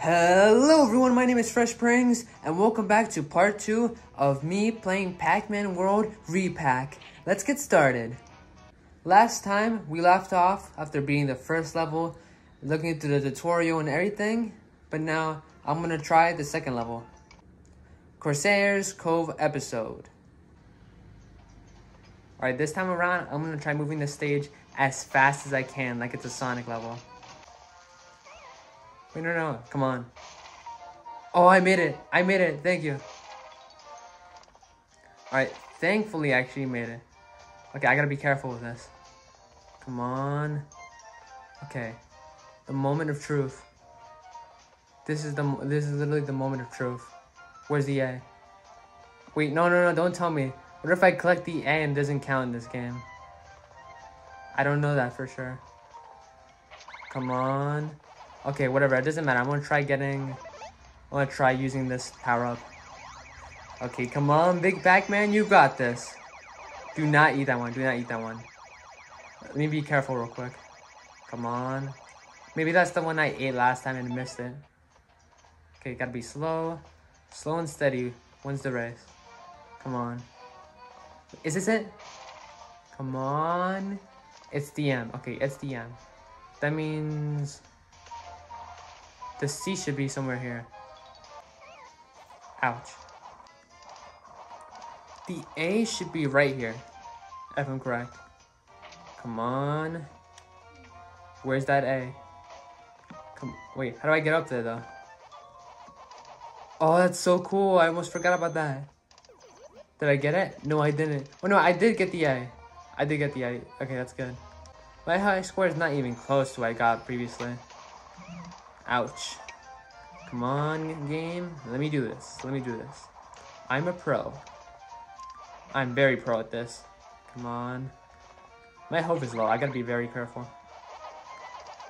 Hello everyone, my name is Fresh Prings, and welcome back to part 2 of me playing Pac-Man World Re-Pac. Let's get started. Last time, we left off after beating the first level, looking through the tutorial and everything, but now I'm gonna try the second level. Corsairs Cove episode. Alright, this time around, I'm gonna try moving the stage as fast as I can, like it's a Sonic level. No, no, come on. Oh, I made it. I made it. Thank you. Alright, thankfully I actually made it. Okay, I gotta be careful with this. Come on. Okay. The moment of truth. This is the this is literally the moment of truth. Where's the A? Wait, no, no, no, don't tell me. What if I collect the A and doesn't count in this game? I don't know that for sure. Come on. Okay, whatever. It doesn't matter. I'm gonna try getting... I'm gonna try using this power-up. Okay, come on, Big Pac-Man. You got this. Do not eat that one. Do not eat that one. Let me be careful real quick. Come on. Maybe that's the one I ate last time and missed it. Okay, gotta be slow. Slow and steady wins the race. Come on. Is this it? Come on. It's the M. Okay, it's the M. That means the C should be somewhere here. Ouch. The A should be right here, if I'm correct. Come on. Where's that A? Come, wait, how do I get up there though? Oh, that's so cool. I almost forgot about that. Did I get it? No, I didn't. Oh, no, I did get the A. I did get the A. Okay, that's good. My high score is not even close to what I got previously. Ouch. Come on, game. Let me do this. Let me do this. I'm a pro. I'm very pro at this. Come on. My health is low. I gotta be very careful.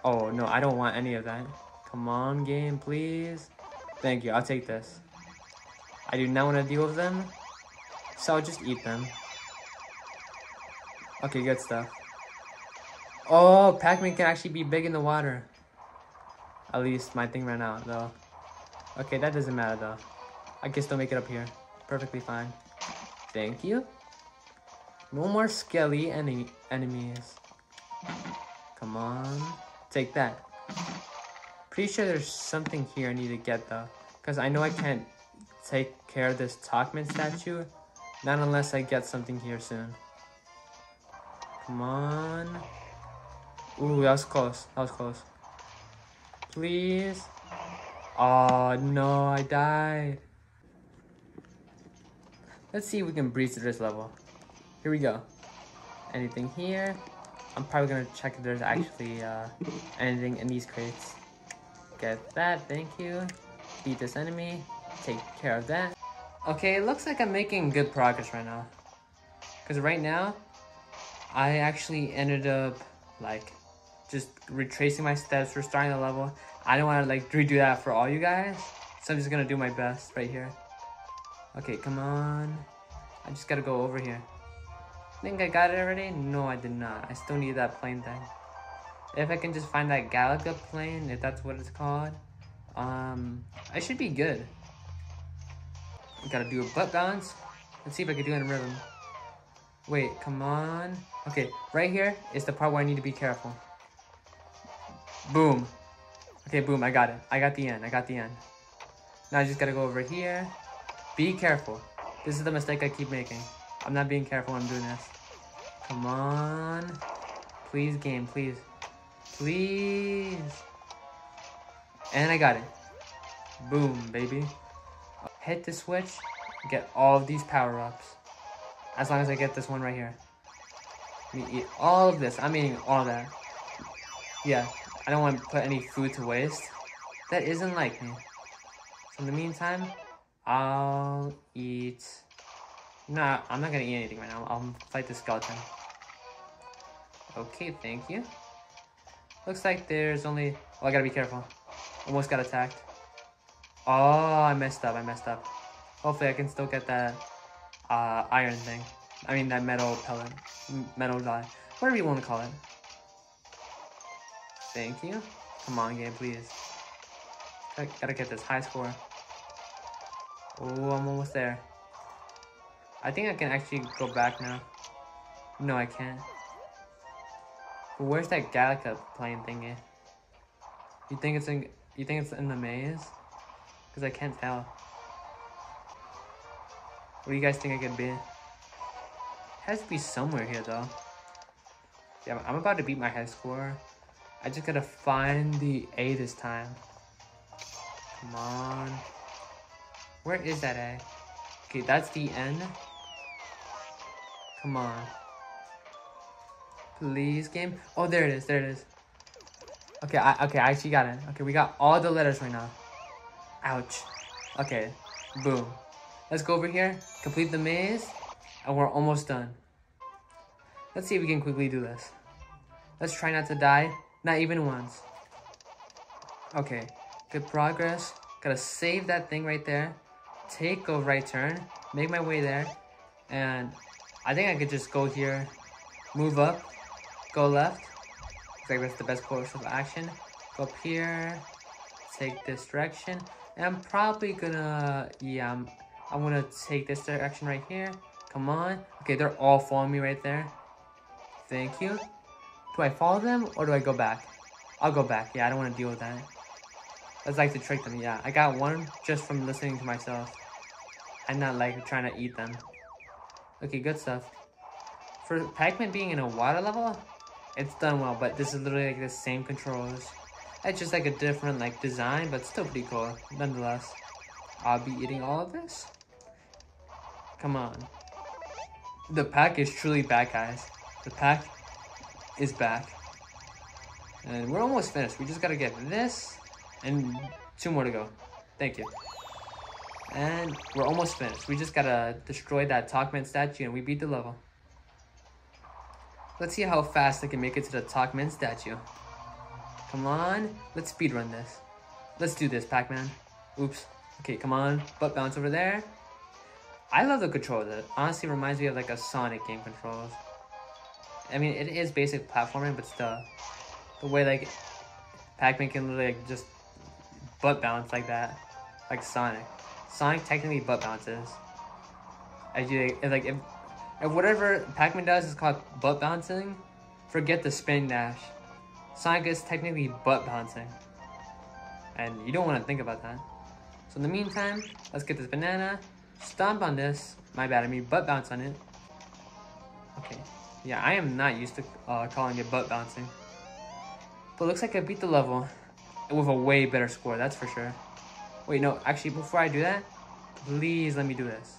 Oh, no, I don't want any of that. Come on, game, please. Thank you. I'll take this. I do not want to deal with them. So I'll just eat them. Okay, good stuff. Oh, Pac-Man can actually be big in the water. At least my thing ran out, though. Okay, that doesn't matter, though. I can still make it up here. Perfectly fine. Thank you. No more skelly enemy enemies. Come on. Take that. Pretty sure there's something here I need to get, though. Because I know I can't take care of this Toc-Man statue not unless I get something here soon. Come on. Ooh, that was close. That was close. Please. Oh, no, I died. Let's see if we can breeze through this level. Here we go. Anything here? I'm probably gonna check if there's actually uh, anything in these crates. Get that, thank you. Beat this enemy. Take care of that. Okay, it looks like I'm making good progress right now. Because right now, I actually ended up, like, just retracing my steps, restarting the level. I don't want to, like, redo that for all you guys. So I'm just going to do my best right here. Okay, come on. I just got to go over here. Think I got it already? No, I did not. I still need that plane thing. If I can just find that Galaga plane, if that's what it's called, um, I should be good. Gotta do a butt bounce. Let's see if I can do it in rhythm. Wait, come on. Okay, right here is the part where I need to be careful. Boom. Okay, boom, I got it. I got the end, I got the end. Now I just gotta go over here. Be careful. This is the mistake I keep making. I'm not being careful when I'm doing this. Come on. Please, game, please. Please. And I got it. Boom, baby hit the switch, get all of these power-ups. As long as I get this one right here. Me eat all of this. I'm eating all that. Yeah, I don't want to put any food to waste. That isn't like me. So in the meantime, I'll eat... Nah, I'm not gonna eat anything right now. I'll fight the skeleton. Okay, thank you. Looks like there's only... Oh, I gotta be careful. Almost got attacked. Oh, I messed up. I messed up. Hopefully I can still get that uh, iron thing. I mean, that metal pellet. Metal die. Whatever you want to call it. Thank you. Come on, game, please. Gotta, gotta get this high score. Oh, I'm almost there. I think I can actually go back now. No, I can't. But where's that Galaga plane thingy? You think it's in? You think it's in the maze? Cause I can't tell. What do you guys think it could be? It has to be somewhere here though. Yeah, I'm about to beat my high score. I just gotta find the A this time. Come on. Where is that A? Okay, that's the N. Come on. Please, game. Oh, there it is. There it is. Okay, I, okay, I actually got it. Okay, we got all the letters right now. Ouch. Okay, boom. Let's go over here, complete the maze, and we're almost done. Let's see if we can quickly do this. Let's try not to die, not even once. Okay, good progress. Gotta save that thing right there. Take a right turn, make my way there, and I think I could just go here, move up, go left, like that's the best course of action. Go up here, take this direction, and I'm probably gonna, yeah, I'm, I'm gonna take this direction right here. Come on. Okay, they're all following me right there. Thank you. Do I follow them or do I go back? I'll go back. Yeah, I don't want to deal with that. Let's like to trick them. Yeah, I got one just from listening to myself. I'm not like trying to eat them. Okay, good stuff. For Pac-Man being in a water level, it's done well, but this is literally like the same controls. It's just like a different like design, but still pretty cool, nonetheless. I'll be eating all of this. Come on. The Pac is truly bad, guys. The Pac is back. And we're almost finished. We just gotta get this and two more to go. Thank you. And we're almost finished. We just gotta destroy that Toc-Man statue and we beat the level. Let's see how fast I can make it to the Toc-Man statue. Come on, let's speedrun this. Let's do this, Pac-Man. Oops. Okay, come on, butt bounce over there. I love the controls. It honestly reminds me of like a Sonic game controls. I mean, it is basic platforming, but still, the way like Pac-Man can literally like, just butt bounce like that, like Sonic. Sonic technically butt bounces. As you like, if if whatever Pac-Man does is called butt bouncing, forget the spin dash. Sonic is technically butt bouncing. And you don't want to think about that. So in the meantime, let's get this banana, stomp on this. My bad, I mean butt bounce on it. Okay. Yeah, I am not used to uh, calling it butt bouncing. But looks like I beat the level with a way better score, that's for sure. Wait, no, actually, before I do that, please let me do this.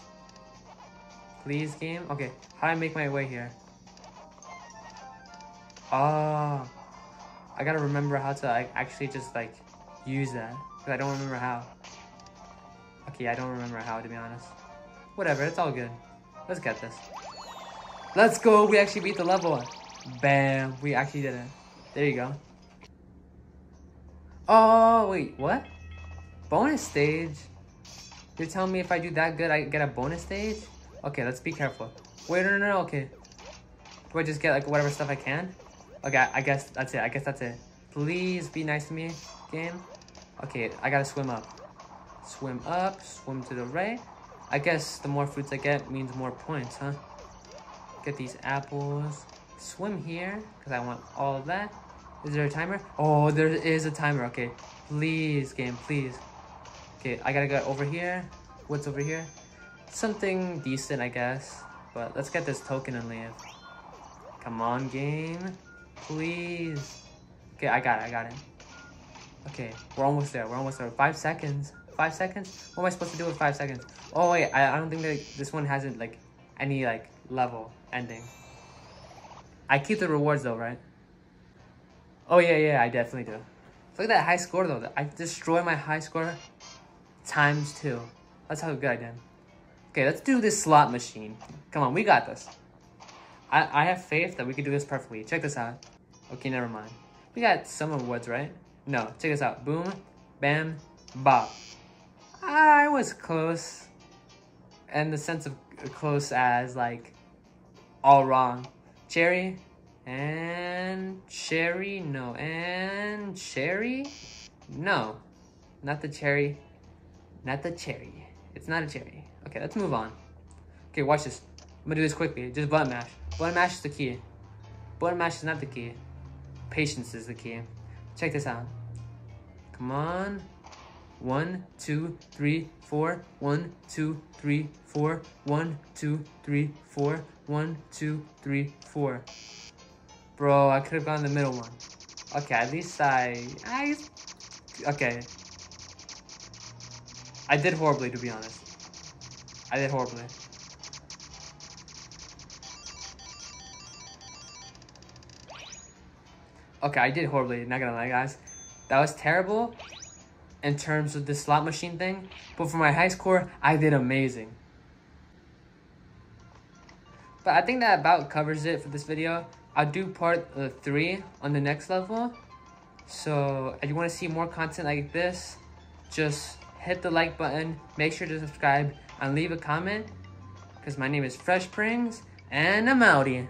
Please, game? Okay, how do I make my way here? Oh, I gotta remember how to like, actually just like use that. Because I don't remember how. Okay, I don't remember how to be honest. Whatever, it's all good. Let's get this. Let's go, we actually beat the level. Bam, we actually did it. There you go. Oh, wait, what? Bonus stage? You're telling me if I do that good, I get a bonus stage? Okay, let's be careful. Wait, no, no, no, okay. Do I just get like whatever stuff I can? Okay, I guess that's it. I guess that's it. Please be nice to me, game. Okay, I gotta swim up. Swim up, swim to the right. I guess the more fruits I get means more points, huh? Get these apples. Swim here, because I want all of that. Is there a timer? Oh, there is a timer. Okay, please, game, please. Okay, I gotta go over here. What's over here? Something decent, I guess. But let's get this token and leave. Come on, game. Please. Okay, I got it, I got it. Okay, we're almost there, we're almost there. Five seconds. Five seconds? What am I supposed to do with five seconds? Oh, wait, I, I don't think that this one hasn't, like, any, like, level ending. I keep the rewards, though, right? Oh, yeah, yeah, I definitely do. Look at that high score, though. I destroy my high score times two. That's how good I did. Okay, let's do this slot machine. Come on, we got this. I, I have faith that we can do this perfectly. Check this out. Okay, never mind. We got some awards, right? No, check this out. Boom, bam, bop. I was close. And the sense of close as, like, all wrong. Cherry, and cherry, no, and cherry, no. Not the cherry. Not the cherry. It's not a cherry. Okay, let's move on. Okay, watch this. I'm gonna do this quickly. Just button mash. Button mash is the key. Button mash is not the key. Patience is the key. Check this out. Come on. One, two, three, four. One, two, three, four. One, two, three, four. One, two, three, four. Bro, I could have gone the middle one. Okay, at least I... I... Okay. I did horribly, to be honest. I did horribly. Okay, I did horribly, not gonna lie, guys. That was terrible in terms of the slot machine thing, but for my high score, I did amazing. But I think that about covers it for this video. I'll do part uh, 3 on the next level. So if you want to see more content like this, just hit the like button, make sure to subscribe, and leave a comment. Because my name is Fresh Prings, and I'm outie.